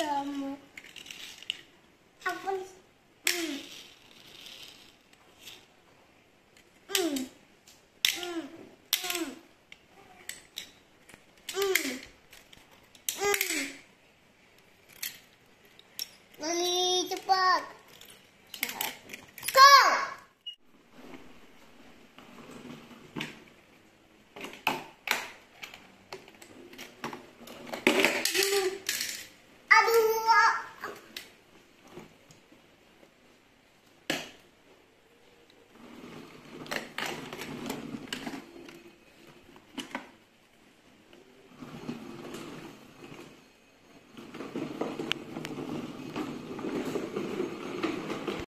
I want. Hum. Hum. Hum. Hum. Hum. Hum. Hum. Hum.